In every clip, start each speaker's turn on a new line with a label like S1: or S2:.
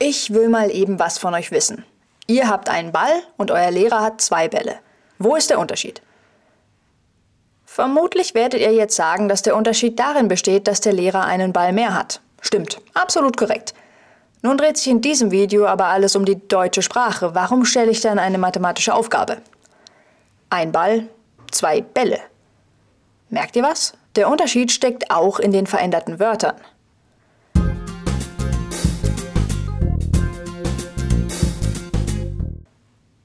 S1: Ich will mal eben was von euch wissen. Ihr habt einen Ball und euer Lehrer hat zwei Bälle. Wo ist der Unterschied? Vermutlich werdet ihr jetzt sagen, dass der Unterschied darin besteht, dass der Lehrer einen Ball mehr hat. Stimmt, absolut korrekt. Nun dreht sich in diesem Video aber alles um die deutsche Sprache. Warum stelle ich dann eine mathematische Aufgabe? Ein Ball, zwei Bälle. Merkt ihr was? Der Unterschied steckt auch in den veränderten Wörtern.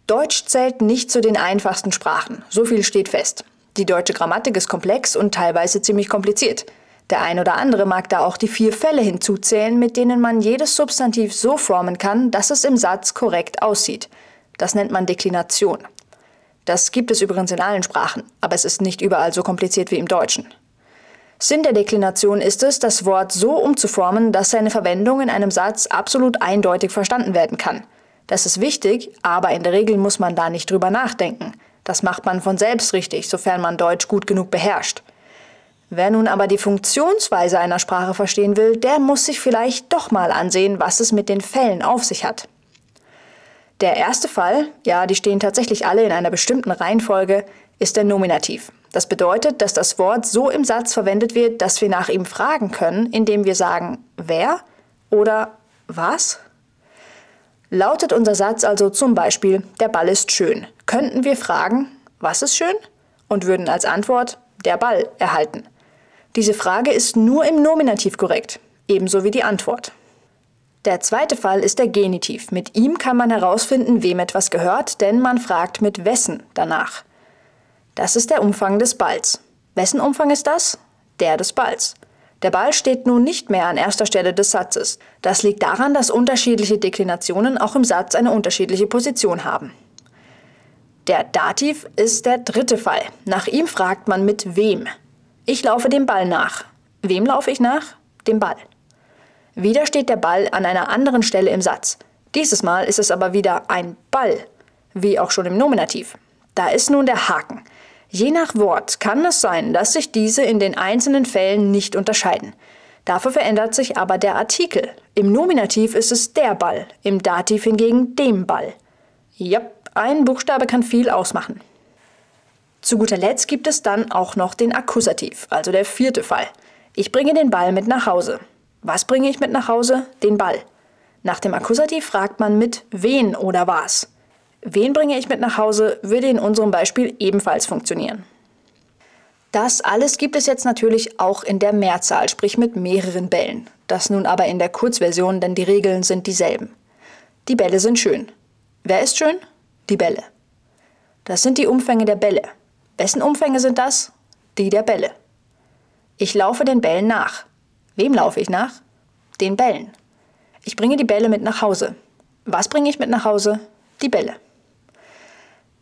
S1: Deutsch zählt nicht zu den einfachsten Sprachen, so viel steht fest. Die deutsche Grammatik ist komplex und teilweise ziemlich kompliziert. Der ein oder andere mag da auch die vier Fälle hinzuzählen, mit denen man jedes Substantiv so formen kann, dass es im Satz korrekt aussieht. Das nennt man Deklination. Das gibt es übrigens in allen Sprachen, aber es ist nicht überall so kompliziert wie im Deutschen. Sinn der Deklination ist es, das Wort so umzuformen, dass seine Verwendung in einem Satz absolut eindeutig verstanden werden kann. Das ist wichtig, aber in der Regel muss man da nicht drüber nachdenken. Das macht man von selbst richtig, sofern man Deutsch gut genug beherrscht. Wer nun aber die Funktionsweise einer Sprache verstehen will, der muss sich vielleicht doch mal ansehen, was es mit den Fällen auf sich hat. Der erste Fall, ja, die stehen tatsächlich alle in einer bestimmten Reihenfolge, ist der Nominativ. Das bedeutet, dass das Wort so im Satz verwendet wird, dass wir nach ihm fragen können, indem wir sagen wer oder was. Lautet unser Satz also zum Beispiel, der Ball ist schön, könnten wir fragen, was ist schön? Und würden als Antwort der Ball erhalten. Diese Frage ist nur im Nominativ korrekt, ebenso wie die Antwort. Der zweite Fall ist der Genitiv. Mit ihm kann man herausfinden, wem etwas gehört, denn man fragt mit wessen danach. Das ist der Umfang des Balls. Wessen Umfang ist das? Der des Balls. Der Ball steht nun nicht mehr an erster Stelle des Satzes. Das liegt daran, dass unterschiedliche Deklinationen auch im Satz eine unterschiedliche Position haben. Der Dativ ist der dritte Fall. Nach ihm fragt man mit wem. Ich laufe dem Ball nach. Wem laufe ich nach? Dem Ball. Wieder steht der Ball an einer anderen Stelle im Satz. Dieses Mal ist es aber wieder ein Ball, wie auch schon im Nominativ. Da ist nun der Haken. Je nach Wort kann es sein, dass sich diese in den einzelnen Fällen nicht unterscheiden. Dafür verändert sich aber der Artikel. Im Nominativ ist es der Ball, im Dativ hingegen dem Ball. Ja, ein Buchstabe kann viel ausmachen. Zu guter Letzt gibt es dann auch noch den Akkusativ, also der vierte Fall. Ich bringe den Ball mit nach Hause. Was bringe ich mit nach Hause? Den Ball. Nach dem Akkusativ fragt man mit wen oder was. Wen bringe ich mit nach Hause, würde in unserem Beispiel ebenfalls funktionieren. Das alles gibt es jetzt natürlich auch in der Mehrzahl, sprich mit mehreren Bällen. Das nun aber in der Kurzversion, denn die Regeln sind dieselben. Die Bälle sind schön. Wer ist schön? Die Bälle. Das sind die Umfänge der Bälle. Wessen Umfänge sind das? Die der Bälle. Ich laufe den Bällen nach. Wem laufe ich nach? Den Bällen. Ich bringe die Bälle mit nach Hause. Was bringe ich mit nach Hause? Die Bälle.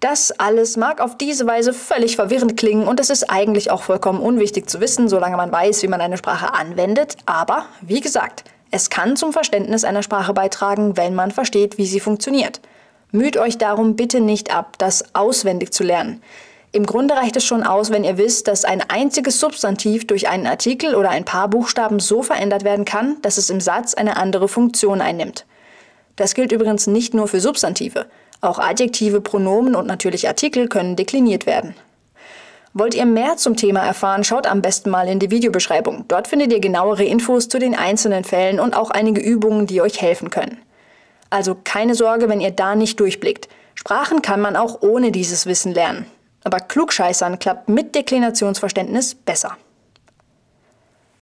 S1: Das alles mag auf diese Weise völlig verwirrend klingen und es ist eigentlich auch vollkommen unwichtig zu wissen, solange man weiß, wie man eine Sprache anwendet. Aber, wie gesagt, es kann zum Verständnis einer Sprache beitragen, wenn man versteht, wie sie funktioniert. Müht euch darum bitte nicht ab, das auswendig zu lernen. Im Grunde reicht es schon aus, wenn ihr wisst, dass ein einziges Substantiv durch einen Artikel oder ein paar Buchstaben so verändert werden kann, dass es im Satz eine andere Funktion einnimmt. Das gilt übrigens nicht nur für Substantive. Auch Adjektive, Pronomen und natürlich Artikel können dekliniert werden. Wollt ihr mehr zum Thema erfahren, schaut am besten mal in die Videobeschreibung. Dort findet ihr genauere Infos zu den einzelnen Fällen und auch einige Übungen, die euch helfen können. Also keine Sorge, wenn ihr da nicht durchblickt. Sprachen kann man auch ohne dieses Wissen lernen. Aber Klugscheißern klappt mit Deklinationsverständnis besser.